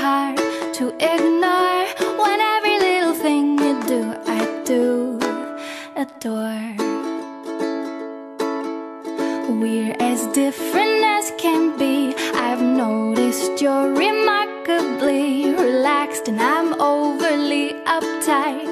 hard to ignore. When every little thing you do, I do adore. We're as different as can be. I've noticed you're remarkably relaxed, and I'm overly uptight.